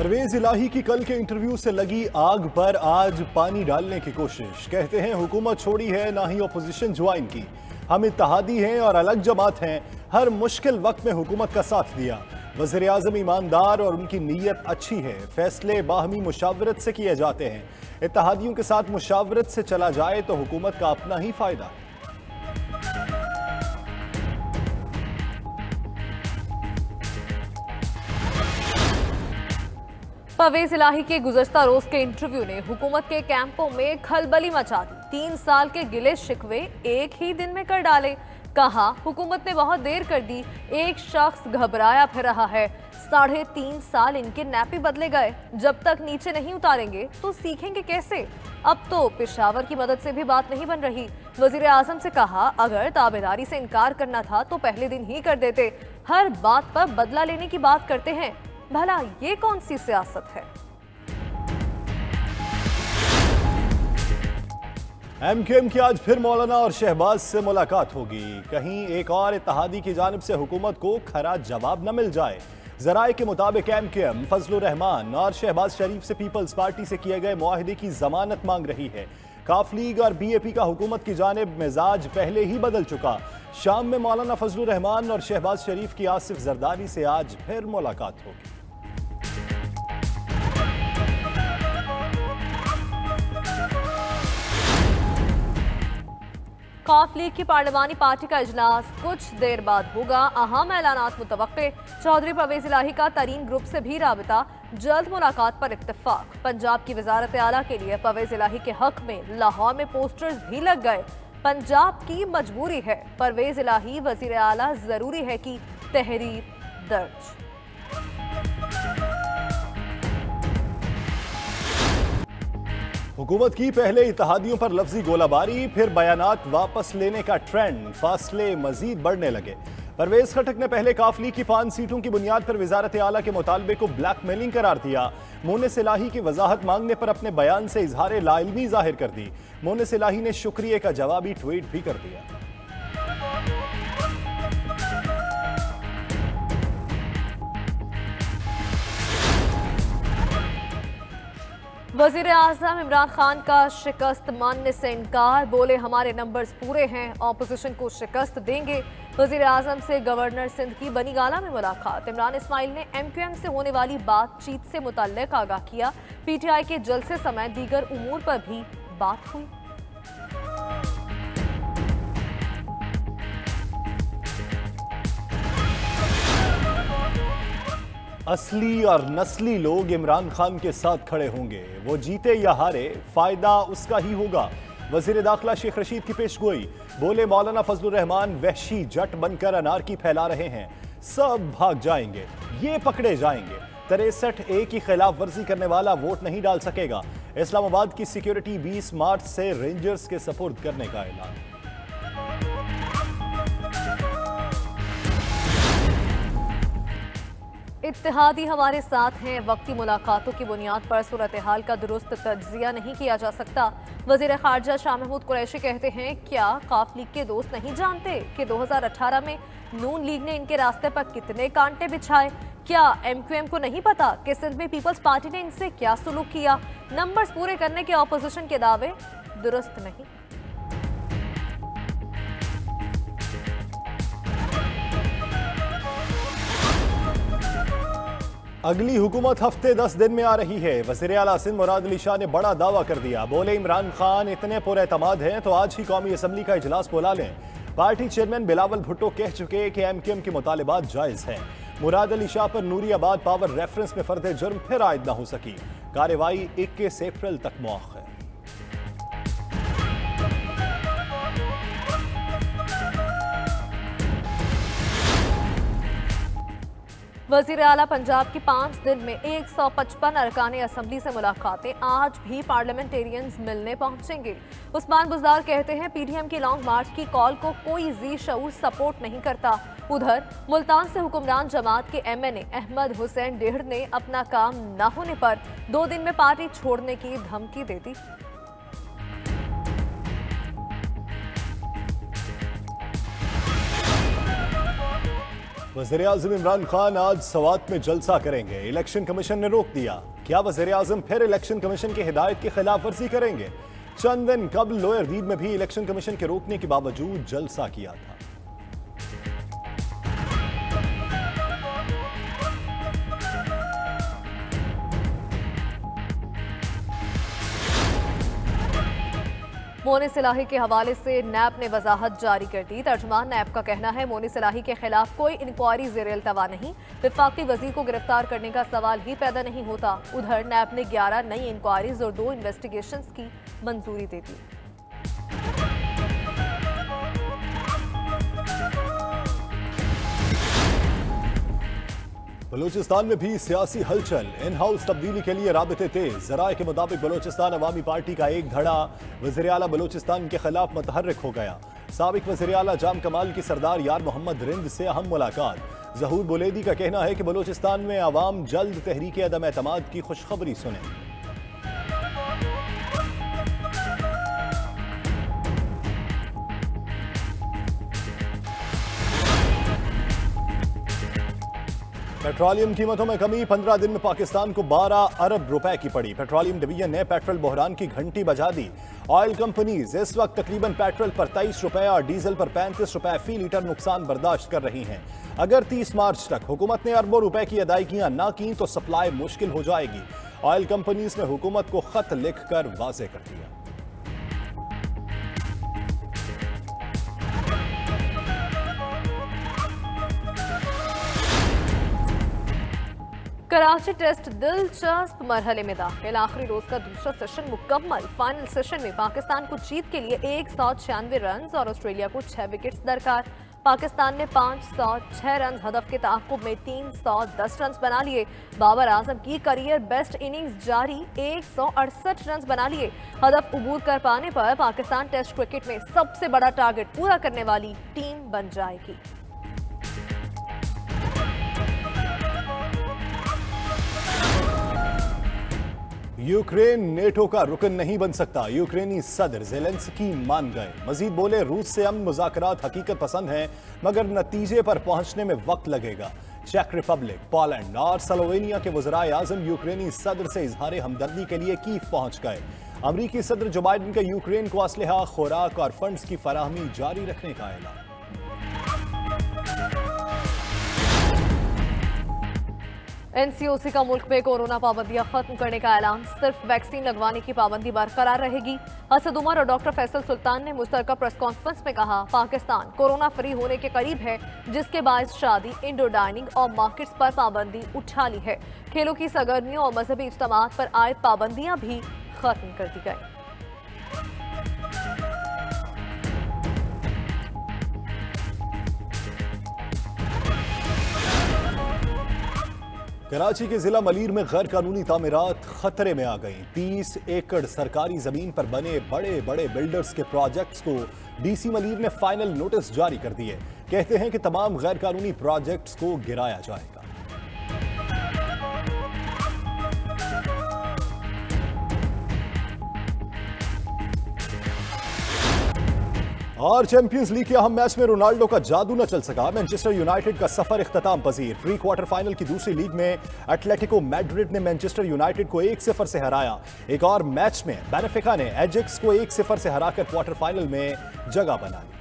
परवेज इलाही की कल के इंटरव्यू से लगी आग पर आज पानी डालने की कोशिश। कहते हैं, हुकूमत छोड़ी है, ना ही ओपोजिशन ज्वाइन की। हम इत्तेहादी हैं और अलग जमात हैं। हर मुश्किल वक्त में हुकूमत का साथ दिया। वज़ीर आज़म ईमानदार और उनकी नीयत अच्छी है। फैसले बाहमी मुशावरत से किए जाते हैं। इतिहादियों के साथ मुशावरत से चला जाए तो हुकूमत का अपना ही फ़ायदा। परवेज इलाही के गुजश्ता रोज के इंटरव्यू ने हुकूमत के कैंपों में खलबली मचा दी। तीन साल के गिले शिकवे एक ही दिन में कर डाले। कहा, हुकूमत ने बहुत देर कर दी। एक शख्स घबराया फिर रहा है। साढ़े तीन साल इनके नैपी बदले गए। जब तक नीचे नहीं उतारेंगे तो सीखेंगे कैसे? अब तो पिशावर की मदद से भी बात नहीं बन रही। वज़ीर आज़म से कहा, अगर ताबेदारी से इनकार करना था तो पहले दिन ही कर देते। हर बात पर बदला लेने की बात करते हैं। भला ये कौन सी सियासत है? एमक्यूएम की आज फिर मौलाना और शहबाज से मुलाकात होगी। कहीं एक और इत्तेहादी की जानब से हुकूमत को खरा जवाब न मिल जाए। जराए के मुताबिक एमक्यूएम फजल रहमान और शहबाज शरीफ से पीपल्स पार्टी से किए गए माहदे की जमानत मांग रही है। काफ लीग और बीएपी का हुकूमत की जानब मिजाज पहले ही बदल चुका। शाम में मौलाना फजल रहमान और शहबाज शरीफ की आसिफ जरदारी से आज फिर मुलाकात होगी। कॉफ लीग की पार्लिमानी पार्टी का इजलास कुछ देर बाद होगा। अहम ऐलान मुतव चौधरी परवेज इलाही का तरीन ग्रुप से भी रबता। जल्द मुलाकात पर इतफाक पंजाब की वजारत आला के लिए परवेज इलाही के हक में लाहौर में पोस्टर्स भी लग गए। पंजाब की मजबूरी है। परवेज इलाही वज़ीर आला ज़रूरी है कि तहरीर दर्ज। हुकूमत की पहले इतिहादियों पर लफ्जी गोलाबारी, फिर बयान वापस लेने का ट्रेंड फासले मजीद बढ़ने लगे। परवेज खटक ने पहले काफली की पाँच सीटों की बुनियाद पर वजारत आला के मुतालबे को ब्लैकमेलिंग करार दिया। मोने सिलाही की वजाहत मांगने पर अपने बयान से इजहार लाइलमी ज़ाहिर कर दी। मोने सिलाही ने शुक्रिया का जवाबी ट्वीट भी कर दिया। वज़ीर अजम इमरान खान का शिकस्त मानने से इनकार, बोले, हमारे नंबर्स पूरे हैं ऑपोजिशन को शिकस्त देंगे। वज़ीर अजम से गवर्नर सिंध की बनी गाला में मुलाकात। इमरान इसमाइल ने एम क्यू एम से होने वाली बातचीत से मुतल आगाह किया। पी टी आई के जलसे समय दीगर उमूर पर भी बात हुई। असली और नस्ली लोग इमरान खान के साथ खड़े होंगे। वो जीते या हारे, फ़ायदा उसका ही होगा। वज़ीर दाखिला शेख रशीद की पेश गोई बोले, मौलाना फजल रहमान वहशी जट बनकर अनारकी फैला रहे हैं। सब भाग जाएँगे। ये पकड़े जाएँगे। तिरसठ ए की खिलाफ वर्जी करने वाला वोट नहीं डाल सकेगा। इस्लामाबाद की सिक्योरिटी 20 मार्च से रेंजर्स के सपुर्द करने का ऐलान। इतिहादी हमारे साथ हैं। वक्ती मुलाकातों की बुनियाद पर सूरत हाल का दुरुस्त तजिया नहीं किया जा सकता। वज़ीर खारजा शाह महमूद कुरैशी कहते हैं, क्या काफ लीग के दोस्त नहीं जानते कि 2018 में नून लीग ने इनके रास्ते पर कितने कांटे बिछाए? क्या एमक्यूएम को नहीं पता कि सिंध में पीपल्स पार्टी ने इनसे क्या सुलूक किया? नंबर्स पूरे करने के ऑपोजिशन के दावे? दुरुस्त नहीं। अगली हुकूमत हफ़्ते दस दिन में आ रही है। वज़ीर अला सिंध मुराद अली शाह ने बड़ा दावा कर दिया। बोले, इमरान खान इतने पुरमाद हैं तो आज ही कौमी असम्बली का इजलास बुला लें। पार्टी चेयरमैन बिलावल भुट्टो कह चुके कि एम के एम के मुतालबात जायज़ हैं। मुराद अली शाह पर नूरी आबाद पावर रेफरेंस में फर्द जुर्म फिर आयद ना हो सकी। कार्रवाई इक्कीस अप्रैल तक मौखर वज़ीर अला पंजाब की पाँच दिन में एक सौ पचपन अरकान असम्बली से मुलाकातें आज भी पार्लियामेंटेरियंस मिलने पहुँचेंगे। उस्मान बुजदार कहते हैं, पीडीएम की लॉन्ग मार्च की कॉल को कोई जी शऊर सपोर्ट नहीं करता। उधर, मुल्तान से हुक्मरान जमात के एमएनए अहमद हुसैन डेहड़ ने अपना काम न होने पर दो दिन में पार्टी छोड़ने की धमकी दे दी। वज़ीर अजम इमरान खान आज सवात में जलसा करेंगे। इलेक्शन कमीशन ने रोक दिया। क्या वज़ीर अजम फिर इलेक्शन कमीशन की हिदायत की खिलाफ वर्जी करेंगे? चंद दिन कबल लोअर दीद में भी इलेक्शन कमीशन के रोकने के बावजूद जलसा किया था। मोनी सिलाही के हवाले से नैब ने वजाहत जारी कर दी। तर्जमान नैब का कहना है, मोनी सिलाही के खिलाफ कोई इंक्वायरी जेर अल्तवा नहीं। विफाकी वज़ीर को गिरफ़्तार करने का सवाल ही पैदा नहीं होता। उधर नैब ने 11 नई इंक्वायरीज और दो इन्वेस्टिगेशन की मंजूरी दे दी। बलूचिस्तान में भी सियासी हलचल। इन हाउस तब्दीली के लिए रबते तेज। जराये के मुताबिक बलोचिस्तान अवामी पार्टी का एक धड़ा वजर अला बलोचिस्तान के खिलाफ मतहरक हो गया। सबक वजर अला जाम कमाल की सरदार यार मोहम्मद रिंद से अहम मुलाकात। जहूर बुलेदी का कहना है कि बलोचिस्तान में आवाम जल्द तहरीक अदम अतमाद की खुशखबरी सुने। पेट्रोलियम कीमतों में कमी, पंद्रह दिन में पाकिस्तान को 12 अरब रुपए की पड़ी। पेट्रोलियम डिवीज़न ने पेट्रोल बहरान की घंटी बजा दी। ऑयल कंपनीज़ इस वक्त तकरीबन पेट्रोल पर तेईस रुपए और डीजल पर पैंतीस रुपए फ़ी लीटर नुकसान बर्दाश्त कर रही हैं। अगर 30 मार्च तक हुकूमत ने अरबों रुपए की अदायगियाँ ना की तो सप्लाई मुश्किल हो जाएगी। ऑयल कंपनीज़ ने हुकूमत को खत लिख कर वाजे कर दिया। कराची टेस्ट दिलचस्प मरहले में दाखिल। आखिरी रोज का दूसरा सेशन मुकम्मल। फाइनल सेशन में पाकिस्तान को जीत के लिए एक सौ छियानवे रन और ऑस्ट्रेलिया को छह विकेट्स दरकार। पाकिस्तान ने पाँच सौ छह रन हदफ के ताकुब में तीन सौ दस रन बना लिए। बाबर आज़म की करियर बेस्ट इनिंग्स जारी। एक सौ अड़सठ रन बना लिए। हदफ उबूर कर पाने पर पाकिस्तान टेस्ट क्रिकेट में सबसे बड़ा टारगेट पूरा करने वाली टीम बन जाएगी। यूक्रेन नेटो का रुकन नहीं बन सकता। यूक्रेनी सदर जेलेंस्की मान गए। मजीद बोले, रूस से अमन मुजाकरात हकीकत पसंद हैं, मगर नतीजे पर पहुँचने में वक्त लगेगा। चेक रिपब्लिक, पोलैंड और सलोवेनिया के वजराए आज़म यूक्रेनी सदर से इजहार हमदर्दी के लिए कीफ पहुँच गए। अमरीकी सदर जो बाइडन का यूक्रेन को असलहा, खुराक और फंड्स की फराहमी जारी रखने का ऐलान। एनसीओसी का मुल्क में कोरोना पाबंदियाँ खत्म करने का ऐलान। सिर्फ़ वैक्सीन लगवाने की पाबंदी बरकरार रहेगी। असद उमर और डॉक्टर फैसल सुल्तान ने मुश्तर प्रेस कॉन्फ्रेंस में कहा, पाकिस्तान कोरोना फ्री होने के करीब है, जिसके बाद शादी इंडोर डाइनिंग और मार्केट्स पर पाबंदी उठा ली है। खेलों की सरगर्मियों और मजहबी इज्तम पर आयद पाबंदियाँ भी खत्म कर दी गई। कराची के जिला मलीर में गैर कानूनी तमीरत खतरे में आ गई। तीस एकड़ सरकारी ज़मीन पर बने बड़े बड़े बिल्डर्स के प्रोजेक्ट्स को डीसी मलीर ने फाइनल नोटिस जारी कर दिए। कहते हैं कि तमाम गैर कानूनी प्रोजेक्ट्स को गिराया जाएगा। और चैंपियंस लीग के अहम मैच में रोनाल्डो का जादू न चल सका। मैनचेस्टर यूनाइटेड का सफ़र इख्ताम पजीर। प्री क्वार्टर फाइनल की दूसरी लीग में एटलेटिको मैड्रिड ने मैनचेस्टर यूनाइटेड को एक सिफर से हराया। एक और मैच में बेनेफिका ने एजिक्स को एक सिफर से हराकर क्वार्टर फाइनल में जगह बना ली।